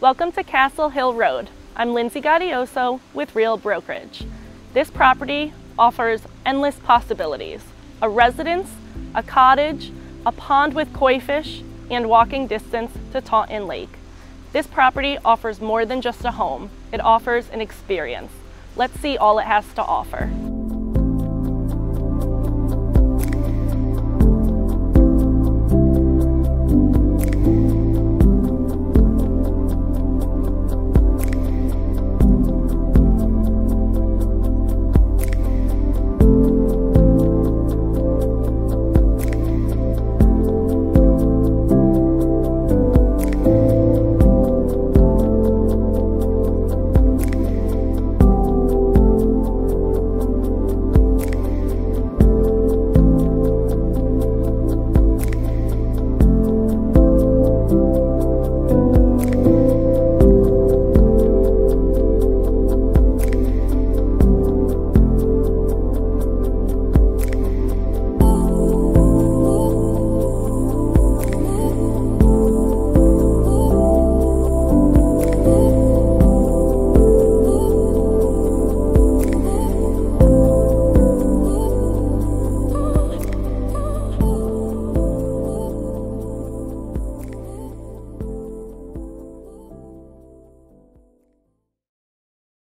Welcome to Castle Hill Road. I'm Lindsay Gaudioso with Real Brokerage. This property offers endless possibilities. A residence, a cottage, a pond with koi fish, and walking distance to Taunton Lake. This property offers more than just a home. It offers an experience. Let's see all it has to offer.